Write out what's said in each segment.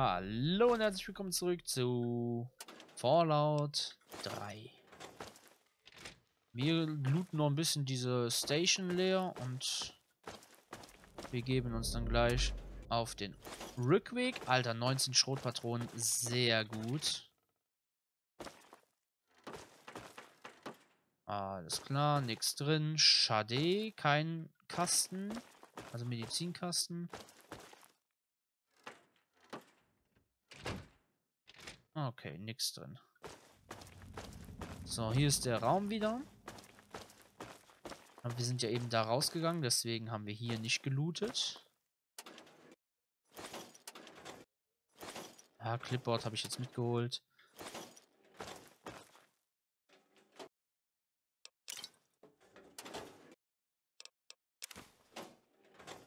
Hallo und herzlich willkommen zurück zu Fallout 3. Wir looten noch ein bisschen diese Station leer und wir geben uns dann gleich auf den Rückweg. Alter, 19 Schrotpatronen, sehr gut. Alles klar, nichts drin. Schade, kein Kasten, also Medizinkasten. Okay, nichts drin. So, hier ist der Raum wieder. Und wir sind ja eben da rausgegangen, deswegen haben wir hier nicht gelootet. Ja, Clipboard habe ich jetzt mitgeholt.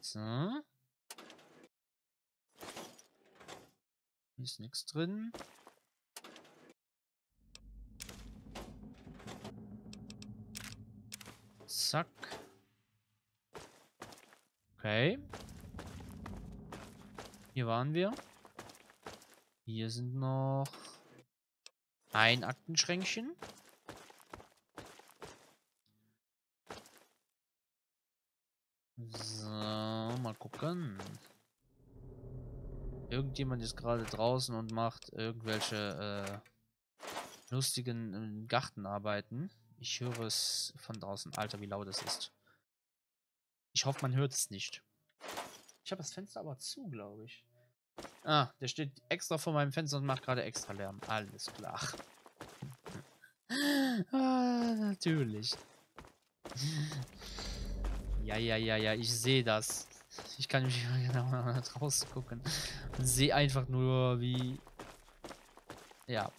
So. Hier ist nichts drin. Zack. Okay. Hier waren wir. Hier sind noch ein Aktenschränkchen. So, mal gucken. Irgendjemand ist gerade draußen und macht irgendwelche äh, lustigen äh, Gartenarbeiten. Ich höre es von draußen. Alter, wie laut es ist. Ich hoffe, man hört es nicht. Ich habe das Fenster aber zu, glaube ich. Ah, der steht extra vor meinem Fenster und macht gerade extra Lärm. Alles klar. ah, natürlich. Ja, ja, ja, ja, ich sehe das. Ich kann mich genau nach draußen gucken. Und sehe einfach nur, wie... Ja.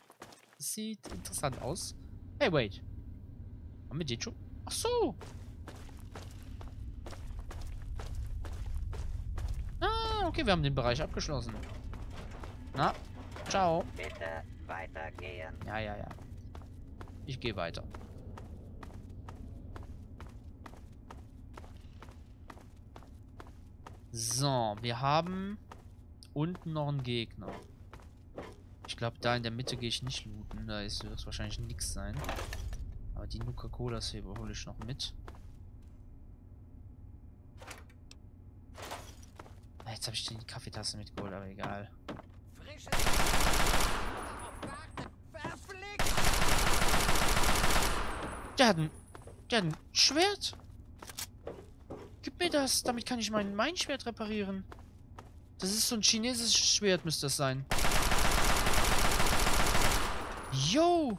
Sieht interessant aus. Hey, wait. Haben wir den schon? Ach so. Ah, okay, wir haben den Bereich abgeschlossen. Na, ciao. Bitte weitergehen. Ja, ja, ja. Ich gehe weiter. So, wir haben unten noch einen Gegner. Ich glaube, da in der Mitte gehe ich nicht looten. Da ist, wird wahrscheinlich nichts sein. Die Nuka-Colas hier hole ich noch mit. Jetzt habe ich die Kaffeetasse mitgeholt, aber egal. Der hat ein, der hat ein Schwert. Gib mir das, damit kann ich mein, mein Schwert reparieren. Das ist so ein chinesisches Schwert, müsste das sein. Yo!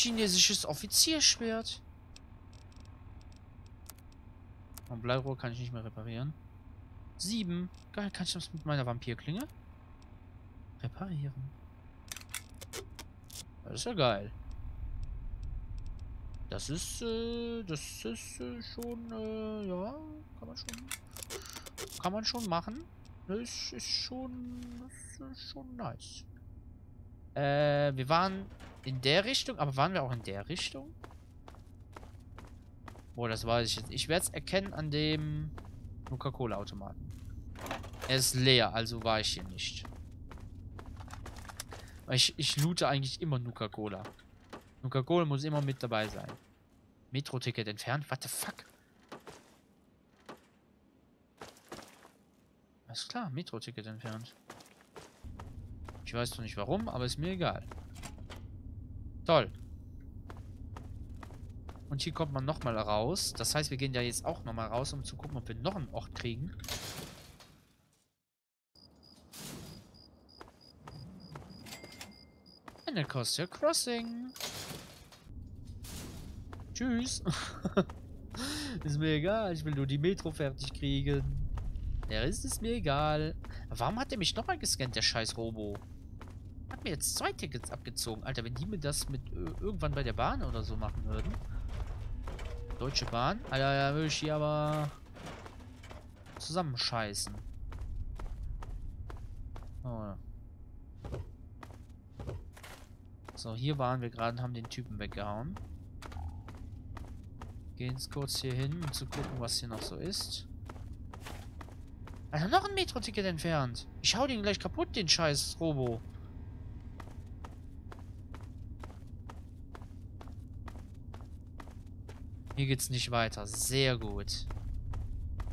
Chinesisches Offizierschwert. Und Bleirohr kann ich nicht mehr reparieren. Sieben. Geil, kann ich das mit meiner Vampirklinge reparieren? Das ist ja geil. Das ist, äh, das ist äh, schon, äh, ja, kann man schon, kann man schon machen. Das ist schon, das ist schon nice. Äh, wir waren in der Richtung, aber waren wir auch in der Richtung? Boah, das weiß ich jetzt. Ich werde es erkennen an dem Coca-Cola-Automaten. Er ist leer, also war ich hier nicht. Ich, ich loote eigentlich immer Nuka-Cola. Nuka-Cola muss immer mit dabei sein. Metro-Ticket entfernt? What the fuck? Alles klar, Metro-Ticket entfernt. Ich weiß zwar nicht warum, aber ist mir egal. Toll. Und hier kommt man nochmal raus. Das heißt, wir gehen ja jetzt auch nochmal raus, um zu gucken, ob wir noch einen Ort kriegen. Anacostia Crossing. Tschüss. ist mir egal. Ich will nur die Metro fertig kriegen. Der ist es mir egal. Warum hat er mich nochmal gescannt, der scheiß Robo? Hat mir jetzt zwei Tickets abgezogen. Alter, wenn die mir das mit äh, irgendwann bei der Bahn oder so machen würden. Deutsche Bahn. Alter, da würde ich hier aber zusammenscheißen. Oh. So, hier waren wir gerade und haben den Typen weggehauen. Gehen jetzt kurz hier hin, um zu gucken, was hier noch so ist. Also noch ein Metro-Ticket entfernt. Ich hau den gleich kaputt, den scheiß Robo. Hier geht's nicht weiter. Sehr gut.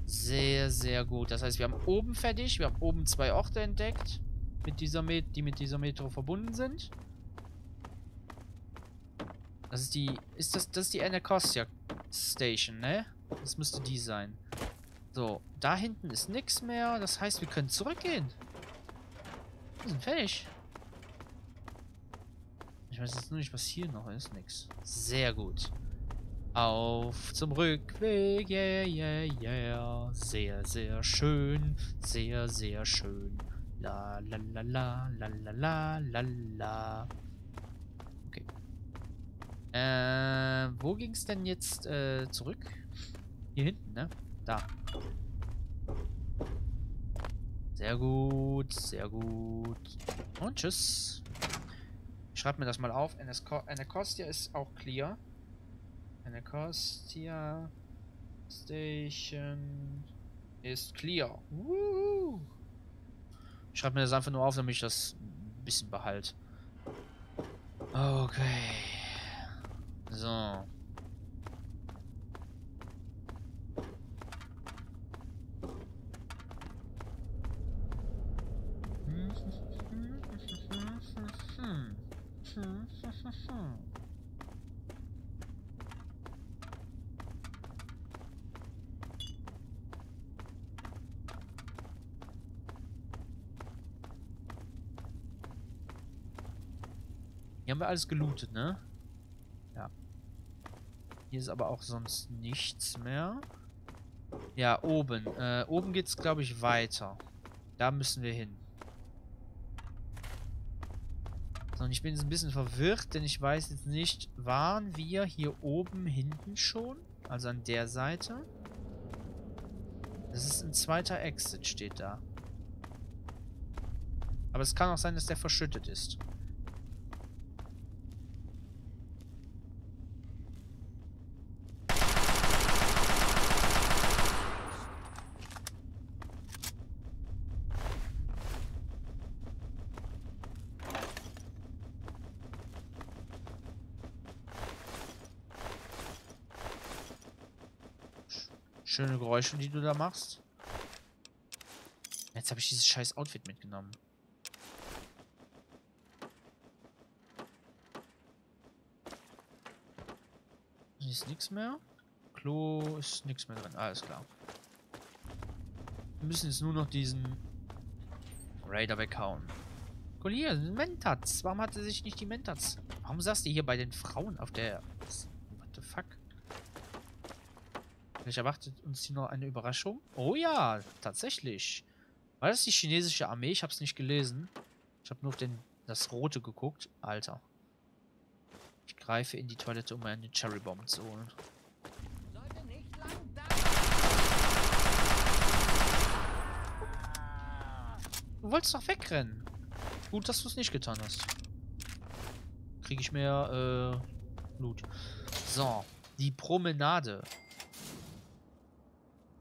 Sehr, sehr gut. Das heißt, wir haben oben fertig. Wir haben oben zwei Orte entdeckt, mit dieser Met die mit dieser Metro verbunden sind. Das ist die... Ist das... Das ist die Anacostia Station, ne? Das müsste die sein. So, da hinten ist nichts mehr. Das heißt, wir können zurückgehen. Wir sind fertig. Ich weiß jetzt nur nicht, was hier noch ist. Nix. Sehr gut. Auf zum Rückweg, yeah, yeah, yeah. Sehr, sehr schön, sehr, sehr schön. La, la, la, la, la, la, la, la, la. Okay. Äh, wo ging's denn jetzt äh, zurück? Hier hinten, ne? Da. Sehr gut, sehr gut. Und tschüss. Ich schreibe mir das mal auf. Anacostia ist auch clear. Anacostia Station ist clear. Woo! Ich schreibe mir das einfach nur auf, damit ich das ein bisschen behalte. Okay. So. Hier haben wir alles gelootet, ne? Ja. Hier ist aber auch sonst nichts mehr. Ja, oben. Äh, oben geht's, glaube ich, weiter. Da müssen wir hin. So, und ich bin jetzt ein bisschen verwirrt, denn ich weiß jetzt nicht, waren wir hier oben hinten schon? Also an der Seite? Das ist ein zweiter Exit, steht da. Aber es kann auch sein, dass der verschüttet ist. Schöne Geräusche, die du da machst. Jetzt habe ich dieses scheiß Outfit mitgenommen. Hier ist nichts mehr. Klo ist nichts mehr drin. Alles klar. Wir müssen jetzt nur noch diesen Raider weghauen. Guck hier, Mentats. Warum hat er sich nicht die Mentats? Warum saß die hier bei den Frauen auf der... What the fuck? Vielleicht erwartet uns hier noch eine Überraschung. Oh ja, tatsächlich. War das die chinesische Armee? Ich habe es nicht gelesen. Ich habe nur auf den, das Rote geguckt. Alter. Ich greife in die Toilette, um eine Cherry Bomb zu holen. Du wolltest doch wegrennen. Gut, dass du es nicht getan hast. Kriege ich mehr, äh, Blut. So. Die Promenade.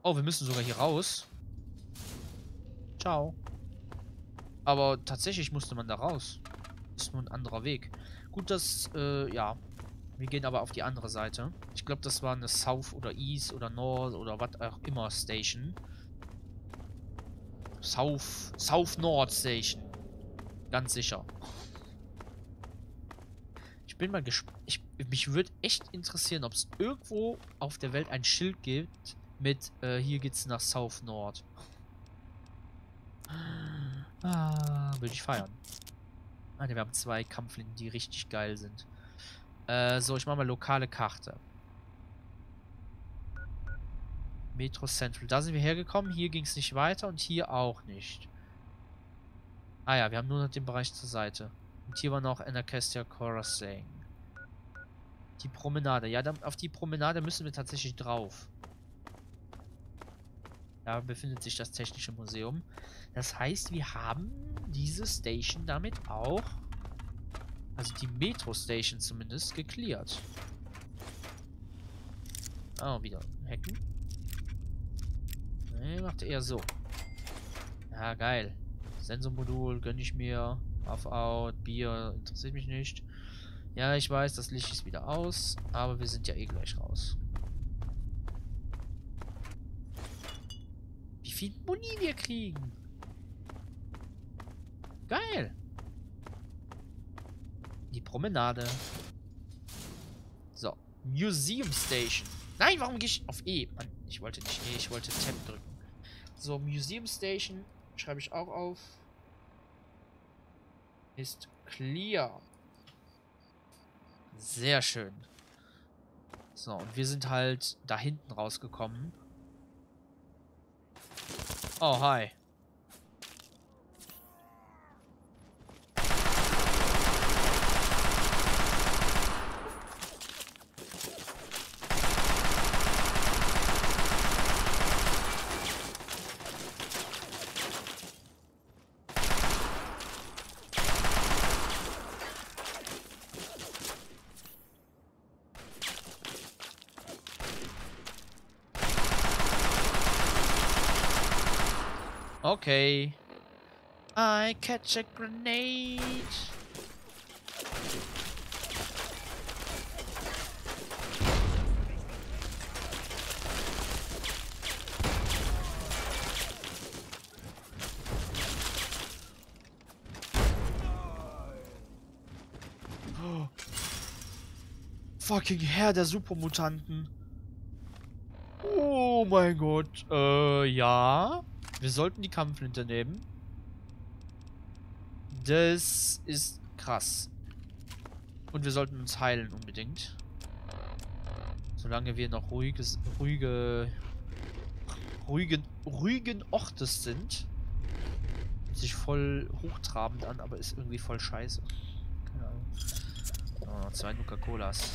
Oh, wir müssen sogar hier raus. Ciao. Aber tatsächlich musste man da raus. Ist nur ein anderer Weg. Gut, dass, äh, ja. Wir gehen aber auf die andere Seite. Ich glaube, das war eine South oder East oder North oder was auch immer Station. South, South North Station. Ganz sicher. Ich bin mal gespannt. Mich würde echt interessieren, ob es irgendwo auf der Welt ein Schild gibt, mit, äh, hier geht's nach South Nord. Ah, würde ich feiern. Alter, wir haben zwei Kampflinien, die richtig geil sind. Äh, so, ich mache mal lokale Karte. Metro Central. Da sind wir hergekommen. Hier ging es nicht weiter und hier auch nicht. Ah ja, wir haben nur noch den Bereich zur Seite. Und hier war noch Anacostia Crossing. Die Promenade. Ja, dann auf die Promenade müssen wir tatsächlich drauf. Da befindet sich das Technische Museum. Das heißt, wir haben diese Station damit auch, also die Metro Station zumindest, geklärt. Oh, wieder hacken. Ne, macht eher so. Ja, geil. Sensormodul gönne ich mir. Off-out, Bier, interessiert mich nicht. Ja, ich weiß, das Licht ist wieder aus, aber wir sind ja eh gleich raus. Viel Muni wir kriegen. Geil. Die Promenade. So. Museum Station. Nein, warum gehe ich auf E? Mann, ich wollte nicht E, ich wollte Tab drücken. So, Museum Station schreibe ich auch auf. Ist clear. Sehr schön. So, und wir sind halt da hinten rausgekommen. Oh, hi. Okay. I catch a grenade. Fucking Herr der Supermutanten. Oh mein Gott. Äh, ja. Wir sollten die Kampflinte nehmen. Das ist krass. Und wir sollten uns heilen unbedingt. Solange wir noch ruhiges, ruhige, ruhigen, ruhigen Ortes sind. sich voll hochtrabend an, aber ist irgendwie voll scheiße. Keine Ahnung. Oh, zwei Nuka-Colas.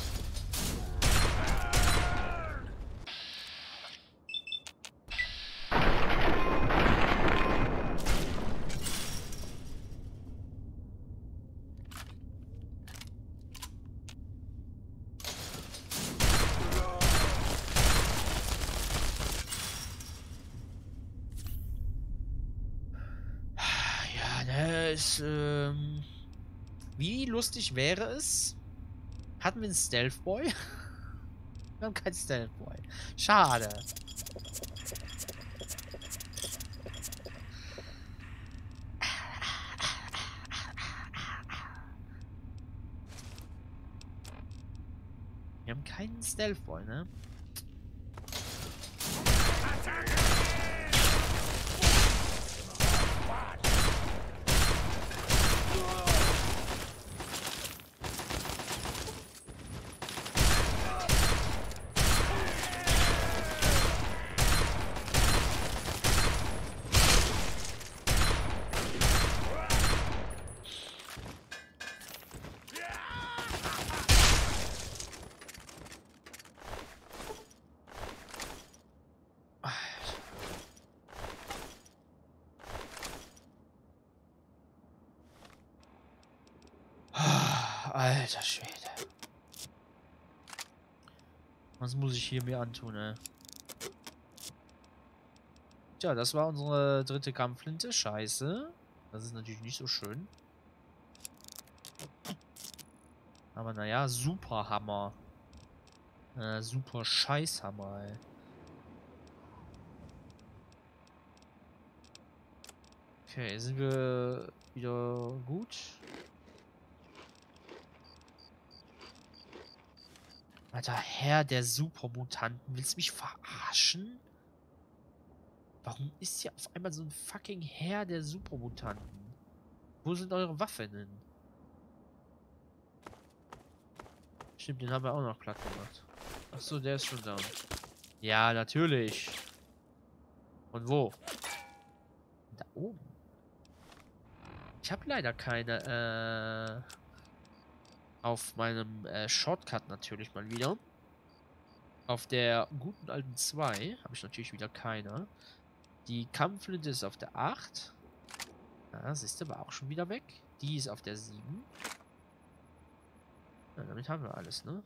Ist, ähm, wie lustig wäre es? Hatten wir einen Stealth Boy? wir haben keinen Stealth Boy. Schade. Wir haben keinen Stealth Boy, ne? Alter Schwede. Was muss ich hier mir antun, ey? Tja, das war unsere dritte Kampfflinte. Scheiße. Das ist natürlich nicht so schön. Aber naja, super Hammer. Äh, super Scheißhammer, ey. Okay, sind wir wieder gut? Alter, Herr der Supermutanten. Willst du mich verarschen? Warum ist hier auf einmal so ein fucking Herr der Supermutanten? Wo sind eure Waffen denn? Stimmt, den haben wir auch noch platt gemacht. Achso, der ist schon down. Ja, natürlich. Und wo? Da oben. Ich habe leider keine, äh auf meinem äh, Shortcut natürlich mal wieder. Auf der guten alten 2 habe ich natürlich wieder keine. Die Kampfflinte ist auf der 8. Ja, siehst aber auch schon wieder weg. Die ist auf der 7. Ja, damit haben wir alles, ne?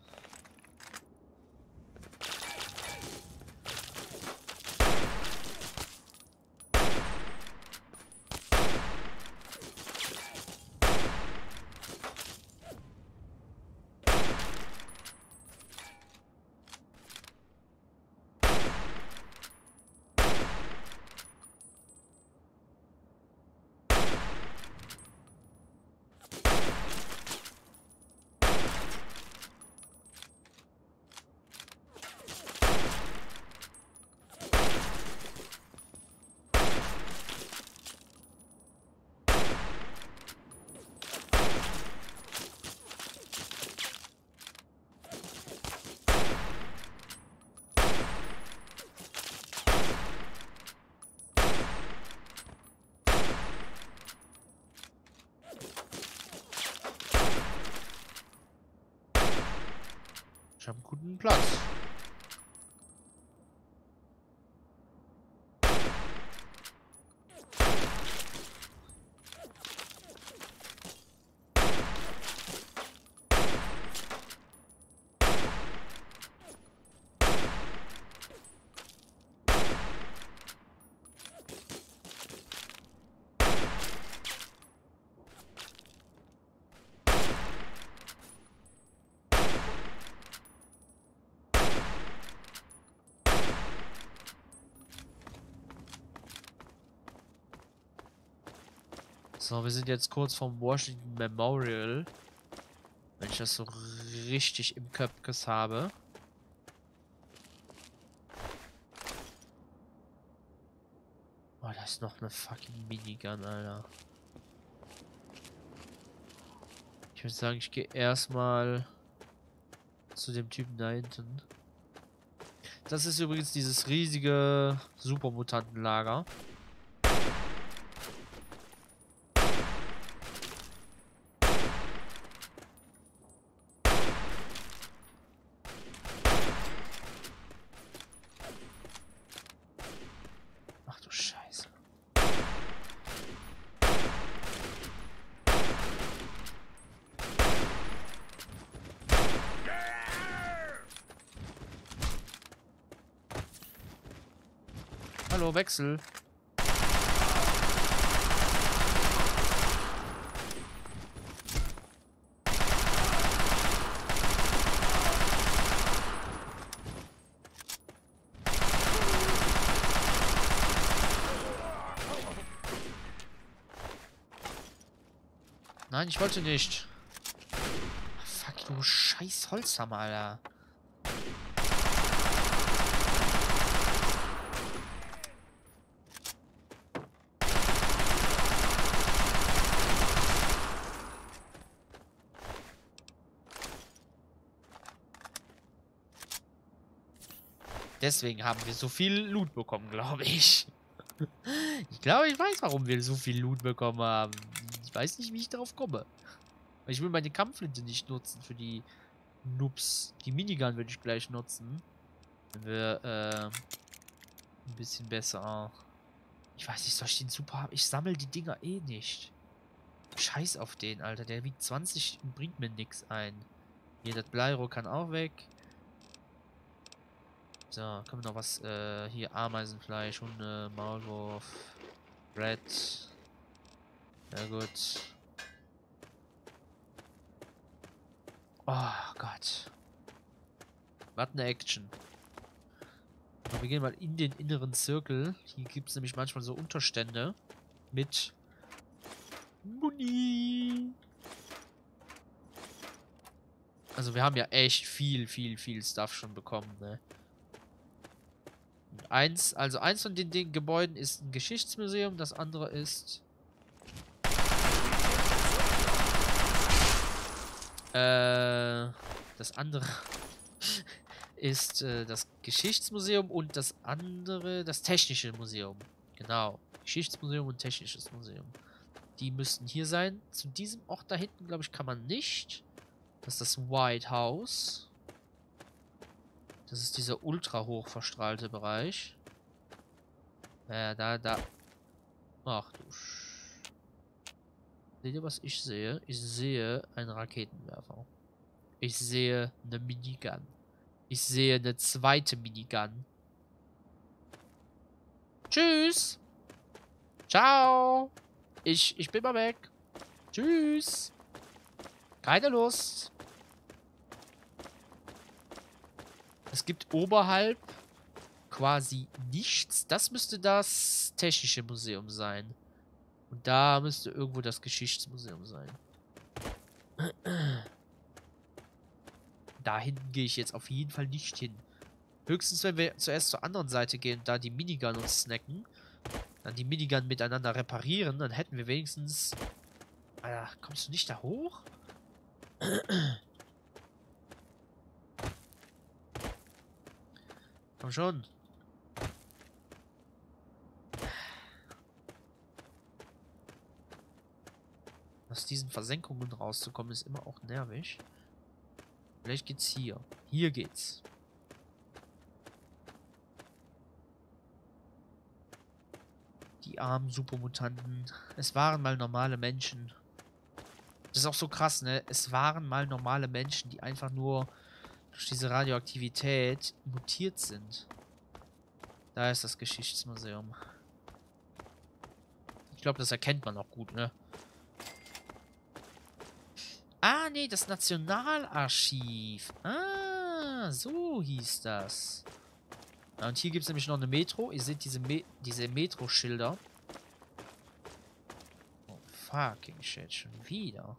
Platz. So, wir sind jetzt kurz vom Washington Memorial. Wenn ich das so richtig im Köpkes habe. Oh, da ist noch eine fucking Minigun, Alter. Ich würde sagen, ich gehe erstmal zu dem Typen da hinten. Das ist übrigens dieses riesige Supermutantenlager. Ach du Scheiße. Hallo, Wechsel. Nein, ich wollte nicht. Fuck, du scheiß Holzhammer, Alter. Deswegen haben wir so viel Loot bekommen, glaube ich. Ich glaube, ich weiß, warum wir so viel Loot bekommen haben. Ich weiß nicht, wie ich darauf komme. Ich will meine Kampfflinte nicht nutzen für die Noobs. Die Minigun würde ich gleich nutzen. Wenn wir, äh, ein bisschen besser. Ich weiß nicht, soll ich den super haben? Ich sammle die Dinger eh nicht. Scheiß auf den, Alter. Der wiegt 20 und bringt mir nichts ein. Hier, das Bleirohr kann auch weg. So, können wir noch was, äh, hier Ameisenfleisch, Hunde, Maulwurf, Red. Ja gut. Oh Gott. Was eine Action. Aber wir gehen mal in den inneren Zirkel. Hier gibt es nämlich manchmal so Unterstände mit Muni. Also wir haben ja echt viel, viel, viel Stuff schon bekommen, ne? Eins, also eins von den, den Gebäuden ist ein Geschichtsmuseum, das andere ist Äh, das andere ist äh, das Geschichtsmuseum und das andere das Technische Museum. Genau. Geschichtsmuseum und Technisches Museum. Die müssten hier sein. Zu diesem Ort da hinten, glaube ich, kann man nicht. Das ist das White House. Das ist dieser ultra hoch verstrahlte Bereich. Ja, da, da. Ach du Sch Seht ihr, was ich sehe? Ich sehe einen Raketenwerfer. Ich sehe eine Minigun. Ich sehe eine zweite Minigun. Tschüss. Ciao. Ich, ich bin mal weg. Tschüss. Keine Lust. Es gibt oberhalb quasi nichts. Das müsste das technische Museum sein. Und da müsste irgendwo das Geschichtsmuseum sein. Da hinten gehe ich jetzt auf jeden Fall nicht hin. Höchstens, wenn wir zuerst zur anderen Seite gehen und da die Minigun uns snacken. Dann die Minigun miteinander reparieren. Dann hätten wir wenigstens... Alter, kommst du nicht da hoch? Komm schon. Aus diesen Versenkungen rauszukommen, ist immer auch nervig. Vielleicht geht's hier. Hier geht's. Die armen Supermutanten. Es waren mal normale Menschen. Das ist auch so krass, ne? Es waren mal normale Menschen, die einfach nur durch diese Radioaktivität mutiert sind. Da ist das Geschichtsmuseum. Ich glaube, das erkennt man auch gut, ne? Ah, nee, das Nationalarchiv. Ah, so hieß das. Ja, und hier gibt es nämlich noch eine Metro. Ihr seht diese, Me diese Metro-Schilder. Oh, fucking shit, schon wieder.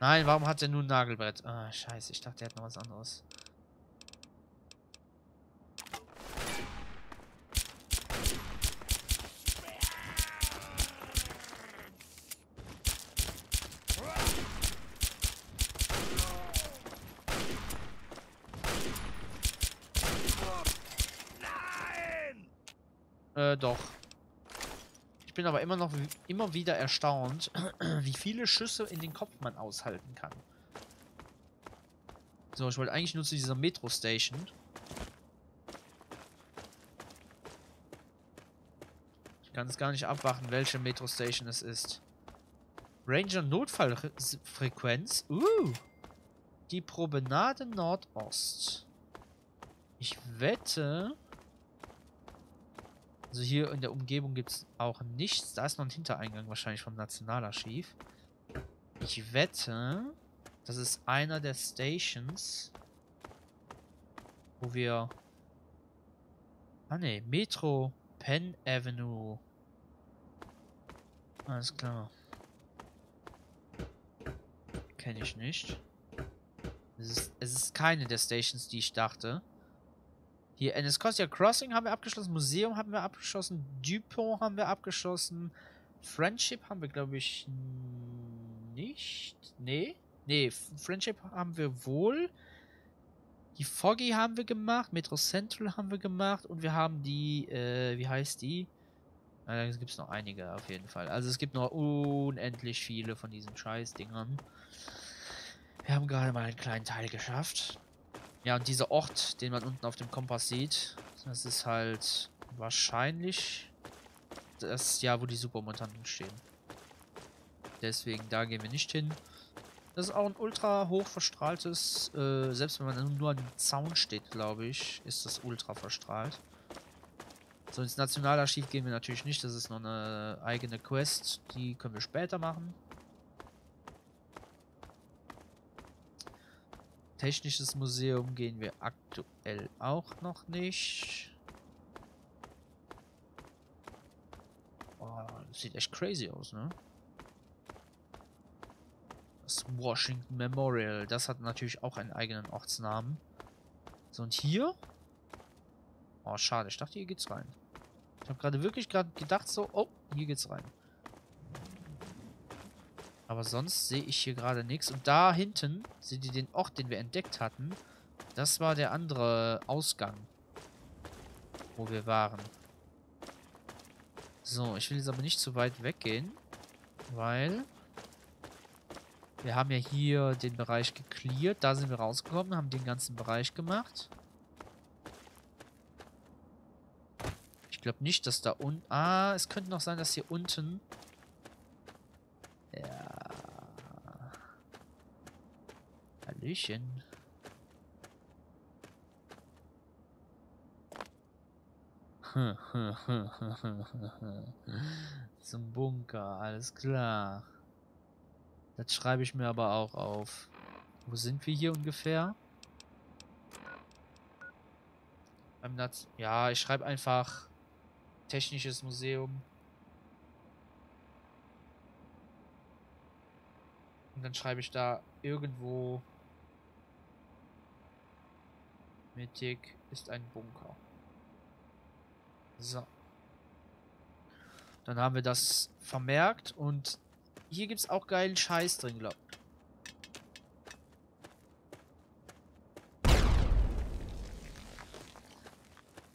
Nein, warum hat er nur ein Nagelbrett? Ah, scheiße. Ich dachte, er hat noch was anderes. Äh, doch. Ich bin aber immer noch immer wieder erstaunt, wie viele Schüsse in den Kopf man aushalten kann. So, ich wollte eigentlich nur zu dieser Metro-Station. Ich kann es gar nicht abwachen, welche Metro-Station es ist. Ranger Notfallfrequenz. Uh. Die Promenade Nordost. Ich wette... Also hier in der Umgebung gibt es auch nichts. Da ist noch ein Hintereingang wahrscheinlich vom Nationalarchiv. Ich wette, das ist einer der Stations, wo wir... Ah ne, Metro Penn Avenue. Alles klar. Kenne ich nicht. Es ist, es ist keine der Stations, die ich dachte. Hier, Anacostia Crossing haben wir abgeschlossen, Museum haben wir abgeschlossen, Dupont haben wir abgeschlossen, Friendship haben wir, glaube ich, nicht. Nee, nee, Friendship haben wir wohl. Die Foggy haben wir gemacht, Metro Central haben wir gemacht und wir haben die, äh, wie heißt die? Da äh, gibt es noch einige auf jeden Fall. Also es gibt noch unendlich viele von diesen Scheiß-Dingern. Wir haben gerade mal einen kleinen Teil geschafft. Ja, und dieser Ort, den man unten auf dem Kompass sieht, das ist halt wahrscheinlich das Jahr, wo die Supermutanten stehen. Deswegen, da gehen wir nicht hin. Das ist auch ein ultra hoch verstrahltes, äh, selbst wenn man nur an dem Zaun steht, glaube ich, ist das ultra verstrahlt. So, ins Nationalarchiv gehen wir natürlich nicht, das ist noch eine eigene Quest, die können wir später machen. Technisches Museum gehen wir aktuell auch noch nicht. Oh, sieht echt crazy aus, ne? Das Washington Memorial, das hat natürlich auch einen eigenen Ortsnamen. So, und hier? Oh, schade. Ich dachte, hier geht's rein. Ich habe gerade wirklich gerade gedacht so, oh, hier geht's rein. Aber sonst sehe ich hier gerade nichts. Und da hinten seht ihr den Ort, den wir entdeckt hatten. Das war der andere Ausgang. Wo wir waren. So, ich will jetzt aber nicht zu weit weggehen. Weil... Wir haben ja hier den Bereich geklärt. Da sind wir rausgekommen, haben den ganzen Bereich gemacht. Ich glaube nicht, dass da unten... Ah, es könnte noch sein, dass hier unten Hallöchen. Zum Bunker, alles klar. Das schreibe ich mir aber auch auf. Wo sind wir hier ungefähr? Beim Naz ja, ich schreibe einfach Technisches Museum. Und dann schreibe ich da irgendwo Mythic ist ein Bunker. So. Dann haben wir das vermerkt und hier gibt es auch geilen Scheiß drin, glaub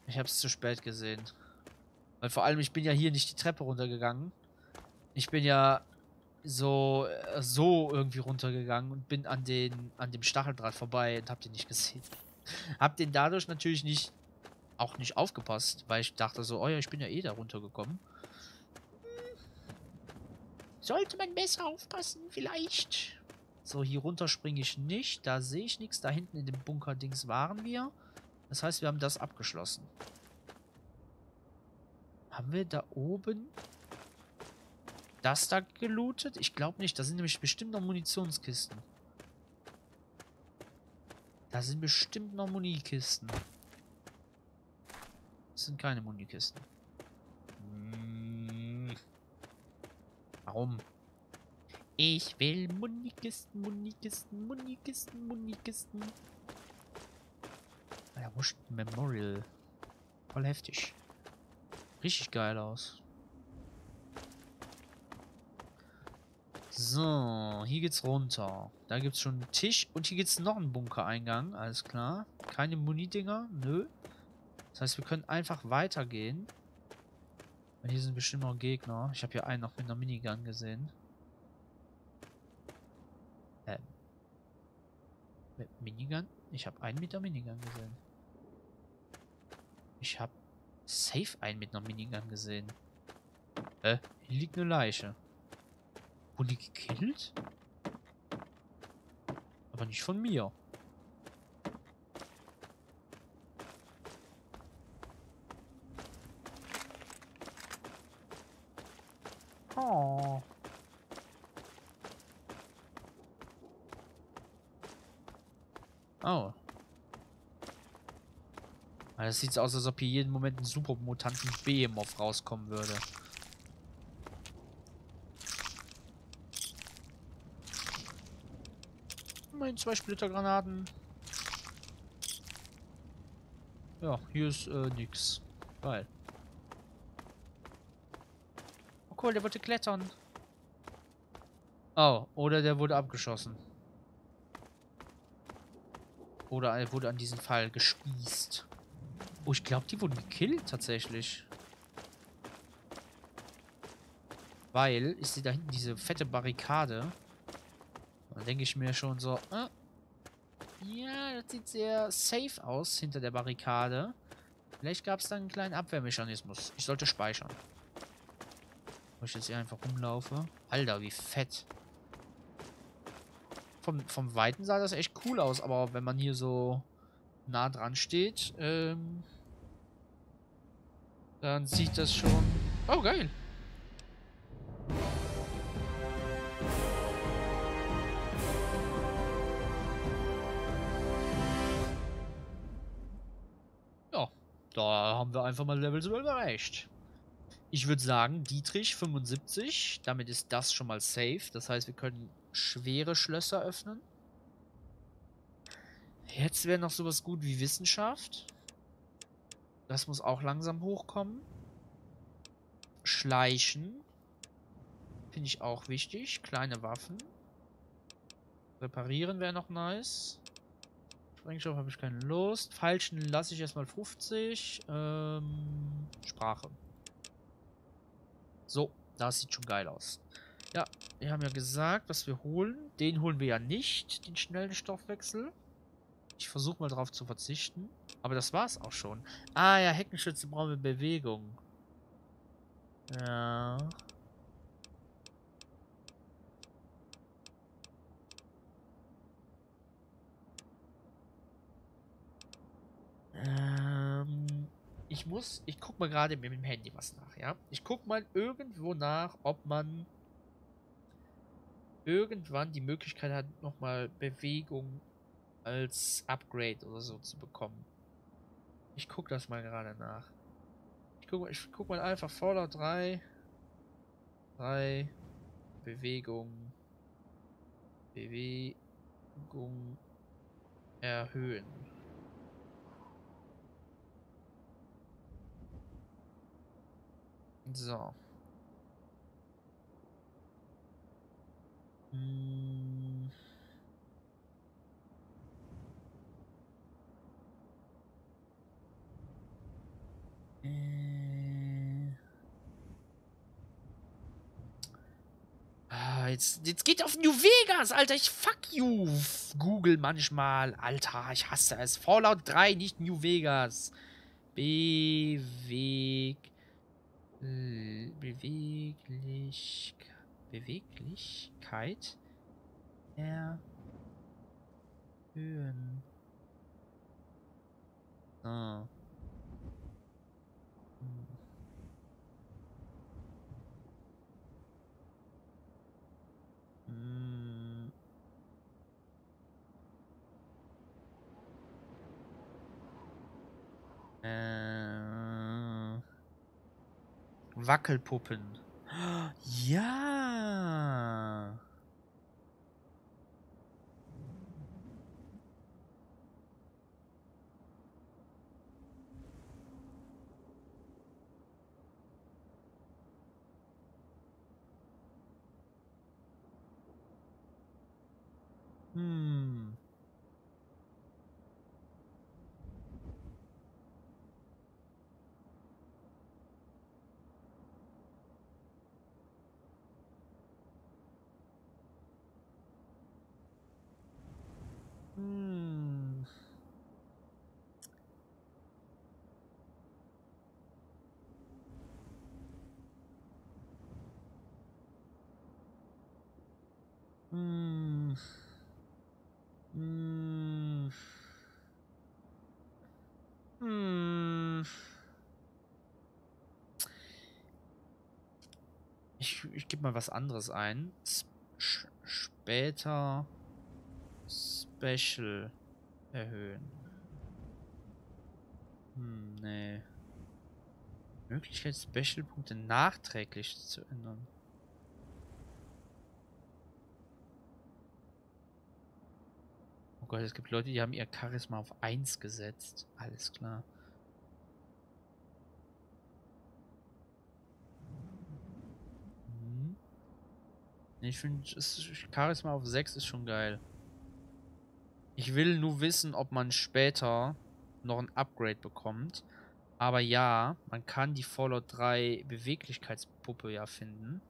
Ich habe es zu spät gesehen. Weil vor allem, ich bin ja hier nicht die Treppe runtergegangen. Ich bin ja so, äh, so irgendwie runtergegangen und bin an den, an dem Stacheldraht vorbei und hab den nicht gesehen. Hab den dadurch natürlich nicht, auch nicht aufgepasst, weil ich dachte so, oh ja, ich bin ja eh da runtergekommen. Sollte man besser aufpassen, vielleicht. So, hier runter springe ich nicht. Da sehe ich nichts. Da hinten in dem Bunker-Dings waren wir. Das heißt, wir haben das abgeschlossen. Haben wir da oben das da gelootet? Ich glaube nicht. Da sind nämlich bestimmt noch Munitionskisten. Da sind bestimmt noch Munikisten. Das sind keine Munikisten. Warum? Ich will Munikisten, Munikisten, Munikisten, Munikisten. Ja, Washington Memorial. Voll heftig. Richtig geil aus. So, hier geht's runter. Da gibt's schon einen Tisch und hier geht's noch einen Bunkereingang, alles klar. Keine Muni-Dinger, nö. Das heißt, wir können einfach weitergehen. Hier sind bestimmt noch Gegner. Ich habe hier einen noch mit einer Minigun gesehen. Ähm. Mit Minigun? Ich habe einen mit der Minigun gesehen. Ich habe safe einen mit einer Minigun gesehen. Äh, hier liegt eine Leiche. Wurde gekillt? Aber nicht von mir. Oh. Oh. Das sieht so aus, als ob hier jeden Moment ein Supermutanten Behemoth rauskommen würde. Immerhin zwei Splittergranaten. Ja, hier ist äh, nix. Geil. cool, der wollte klettern. Oh, oder der wurde abgeschossen. Oder er wurde an diesen Fall gespießt. Oh, ich glaube, die wurden gekillt tatsächlich. Weil, ich sehe da hinten diese fette Barrikade. Dann denke ich mir schon so, äh, ja, das sieht sehr safe aus hinter der Barrikade. Vielleicht gab es da einen kleinen Abwehrmechanismus. Ich sollte speichern. Wo ich jetzt hier einfach rumlaufe. Alter, wie fett. Vom, vom Weiten sah das echt cool aus, aber wenn man hier so nah dran steht, ähm, dann sieht das schon... Oh, geil. Da haben wir einfach mal Level 12 erreicht. Ich würde sagen, Dietrich 75. Damit ist das schon mal safe. Das heißt, wir können schwere Schlösser öffnen. Jetzt wäre noch sowas gut wie Wissenschaft. Das muss auch langsam hochkommen. Schleichen. Finde ich auch wichtig. Kleine Waffen. Reparieren wäre noch nice. Sprengstoff habe ich keine Lust. Falschen lasse ich erstmal 50. Ähm, Sprache. So, das sieht schon geil aus. Ja, wir haben ja gesagt, was wir holen. Den holen wir ja nicht, den schnellen Stoffwechsel. Ich versuche mal darauf zu verzichten. Aber das war's auch schon. Ah ja, Heckenschütze brauchen wir Bewegung. Ja. Ähm, ich muss, ich guck mal gerade mit dem Handy was nach, ja? Ich guck mal irgendwo nach, ob man irgendwann die Möglichkeit hat, nochmal Bewegung als Upgrade oder so zu bekommen. Ich guck das mal gerade nach. Ich guck, ich guck mal einfach Fallout 3. 3. Bewegung. Bewegung erhöhen. So. Hm. Ah, jetzt, jetzt geht auf New Vegas, Alter. Ich fuck you. Google manchmal. Alter, ich hasse es. Fallout 3, nicht New Vegas. Beweg. Äh, Beweglich. Beweglichkeit. Erhöhen. So. Hm. Hm. Äh, Wackelpuppen. Ja. Ich, gebe mal was anderes ein. S sch- später Special erhöhen. Hm, nee. Möglichkeit, Special-Punkte nachträglich zu ändern. Oh Gott, es gibt Leute, die haben ihr Charisma auf 1 gesetzt. Alles klar. Ich finde, Charisma auf 6 ist schon geil. Ich will nur wissen, ob man später noch ein Upgrade bekommt. Aber ja, man kann die Fallout 3 Beweglichkeitspuppe ja finden.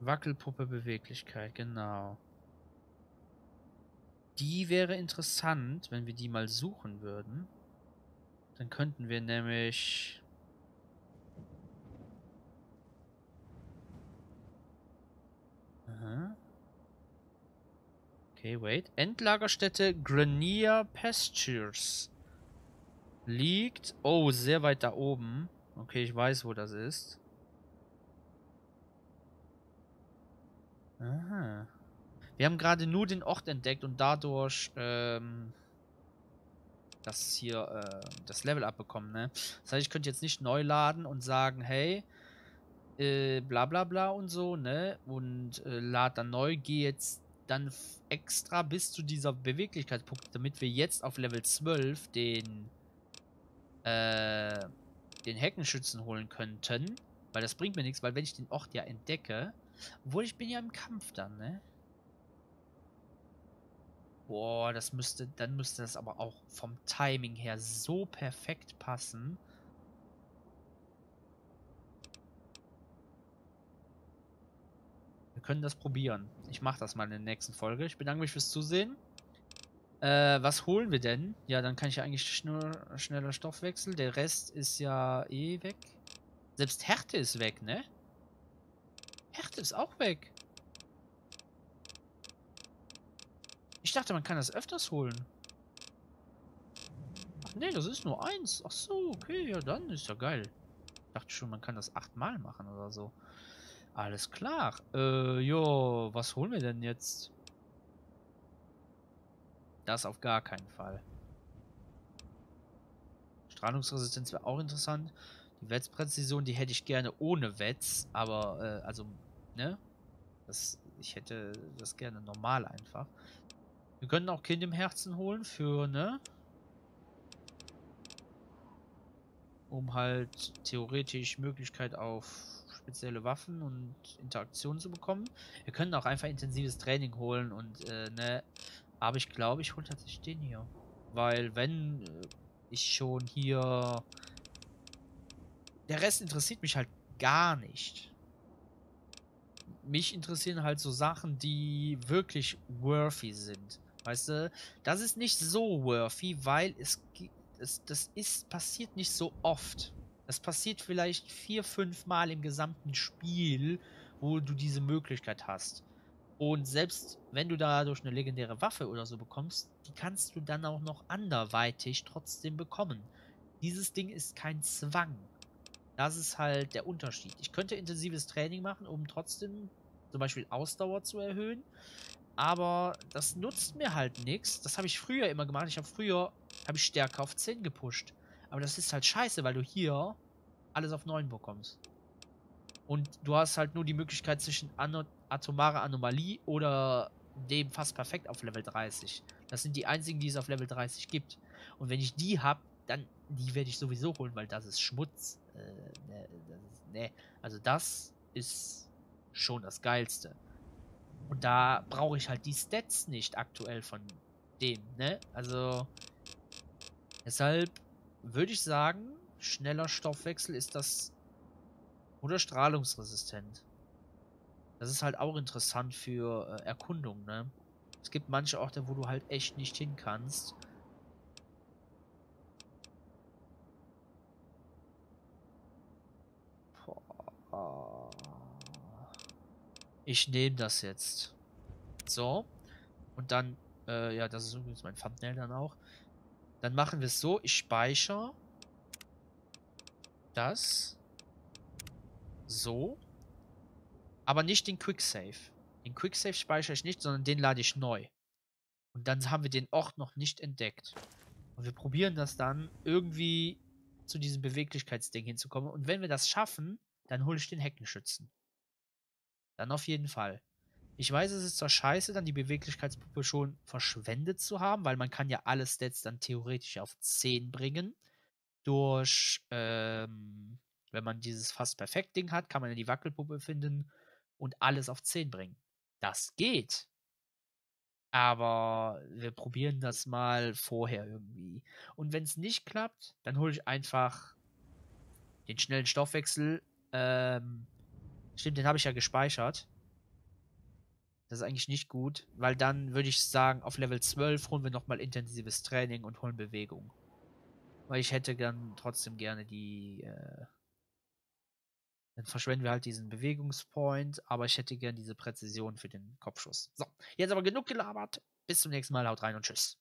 Wackelpuppe Beweglichkeit, genau. Die wäre interessant, wenn wir die mal suchen würden. Dann könnten wir nämlich... Okay, wait. Endlagerstätte Grenier Pastures. Liegt... Oh, sehr weit da oben. Okay, ich weiß, wo das ist. Aha. Wir haben gerade nur den Ort entdeckt und dadurch ähm, das hier äh, das Level abbekommen, ne? Das heißt, ich könnte jetzt nicht neu laden und sagen, hey, äh, bla bla bla und so, ne? Und äh, lad dann neu, geh jetzt dann extra bis zu dieser Beweglichkeitspunkt, damit wir jetzt auf Level 12 den äh, den Heckenschützen holen könnten. Weil das bringt mir nichts, weil wenn ich den Ort ja entdecke, obwohl ich bin ja im Kampf dann, ne? Boah, das müsste, dann müsste das aber auch vom Timing her so perfekt passen. Können das probieren. Ich mache das mal in der nächsten Folge. Ich bedanke mich fürs Zusehen. Äh, was holen wir denn? Ja, dann kann ich ja eigentlich schnell, schneller Stoffwechsel. Der Rest ist ja eh weg. Selbst Härte ist weg, ne? Härte ist auch weg. Ich dachte, man kann das öfters holen. Ach nee, das ist nur eins. Ach so, okay, ja dann ist ja geil. Ich dachte schon, man kann das achtmal machen oder so. Alles klar. Äh, jo, was holen wir denn jetzt? Das auf gar keinen Fall. Strahlungsresistenz wäre auch interessant. Die Wetzpräzision, die hätte ich gerne ohne Wetz, aber, äh, also, ne? Das, ich hätte das gerne normal einfach. Wir können auch Kind im Herzen holen für, ne? um halt theoretisch Möglichkeit auf spezielle Waffen und Interaktionen zu bekommen. Wir können auch einfach intensives Training holen und äh, ne, aber ich glaube, ich hole tatsächlich den hier. Weil wenn äh, ich schon hier... Der Rest interessiert mich halt gar nicht. Mich interessieren halt so Sachen, die wirklich worthy sind. Weißt du, das ist nicht so worthy, weil es, es das ist passiert nicht so oft. Das passiert vielleicht vier, fünf Mal im gesamten Spiel, wo du diese Möglichkeit hast. Und selbst wenn du dadurch eine legendäre Waffe oder so bekommst, die kannst du dann auch noch anderweitig trotzdem bekommen. Dieses Ding ist kein Zwang. Das ist halt der Unterschied. Ich könnte intensives Training machen, um trotzdem zum Beispiel Ausdauer zu erhöhen. Aber das nutzt mir halt nichts. Das habe ich früher immer gemacht. Ich habe früher habe ich Stärke auf 10 gepusht. Aber das ist halt scheiße, weil du hier alles auf 9 bekommst. Und du hast halt nur die Möglichkeit zwischen An atomare Anomalie oder dem fast perfekt auf Level 30. Das sind die einzigen, die es auf Level 30 gibt. Und wenn ich die habe, dann die werde ich sowieso holen, weil das ist Schmutz. Äh, ne, das ist, ne. Also das ist schon das Geilste. Und da brauche ich halt die Stats nicht aktuell von dem, ne? Also deshalb würde ich sagen, schneller Stoffwechsel ist das oder strahlungsresistent. Das ist halt auch interessant für äh, Erkundung, ne? Es gibt manche Orte, wo du halt echt nicht hin kannst. Ich nehme das jetzt. So. Und dann, äh, ja, das ist übrigens mein Thumbnail dann auch. Dann machen wir es so, ich speichere das so, aber nicht den Quicksave. Den Quicksave speichere ich nicht, sondern den lade ich neu. Und dann haben wir den Ort noch nicht entdeckt. Und wir probieren das dann irgendwie zu diesem Beweglichkeitsding hinzukommen. Und wenn wir das schaffen, dann hole ich den Heckenschützen. Dann auf jeden Fall. Ich weiß, es ist zwar scheiße, dann die Beweglichkeitspuppe schon verschwendet zu haben, weil man kann ja alle Stats dann theoretisch auf 10 bringen. Durch, ähm, wenn man dieses fast perfekt Ding hat, kann man ja die Wackelpuppe finden und alles auf 10 bringen. Das geht. Aber wir probieren das mal vorher irgendwie. Und wenn es nicht klappt, dann hole ich einfach den schnellen Stoffwechsel. Ähm, stimmt, den habe ich ja gespeichert. Das ist eigentlich nicht gut, weil dann würde ich sagen, auf Level 12 holen wir nochmal intensives Training und holen Bewegung. Weil ich hätte dann trotzdem gerne die. Äh, dann verschwenden wir halt diesen Bewegungspoint, aber ich hätte gerne diese Präzision für den Kopfschuss. So, jetzt aber genug gelabert. Bis zum nächsten Mal. Haut rein und tschüss.